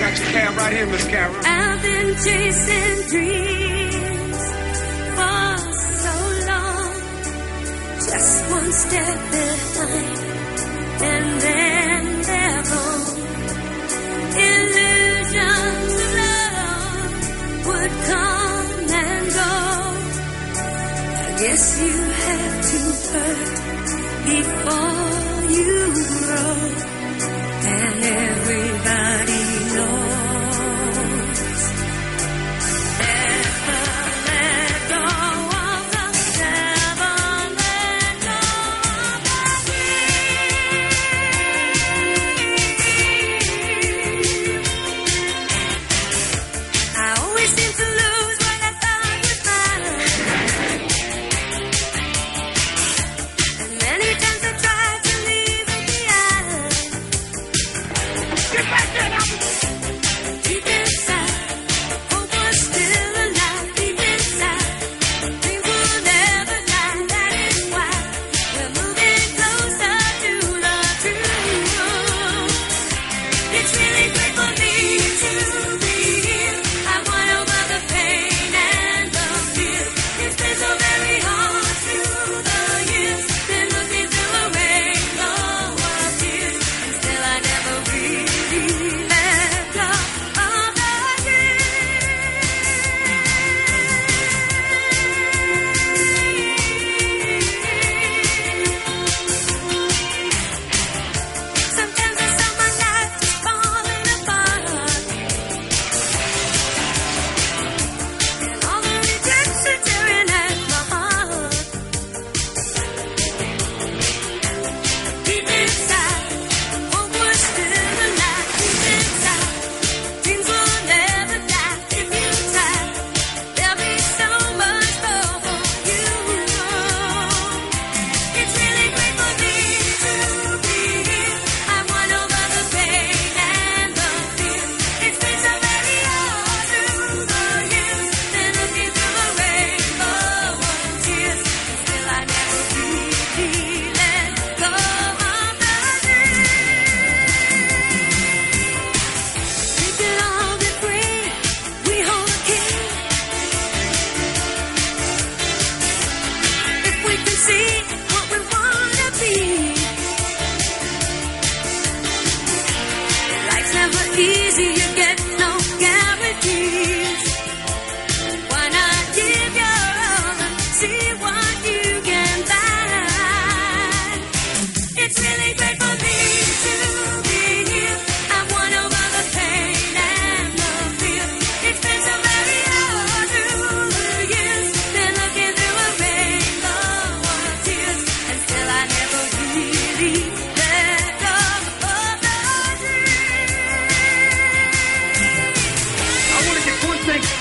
Got your cab right here, Miss Karen. I've been chasing dreams for so long. Just one step behind, and then they're gone. Illusions of love would come and go. I guess you have to hurt before you grow, and everybody. It's to lose. easy.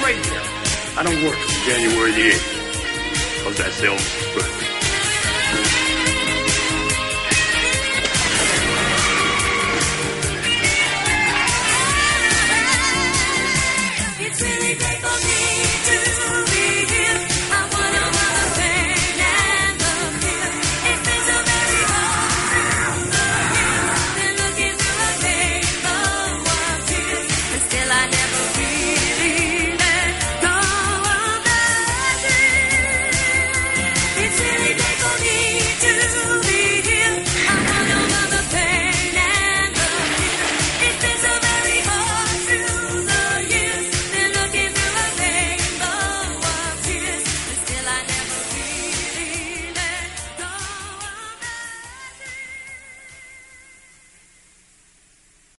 here. I don't work January the 8th, because that's Elvis' birthday.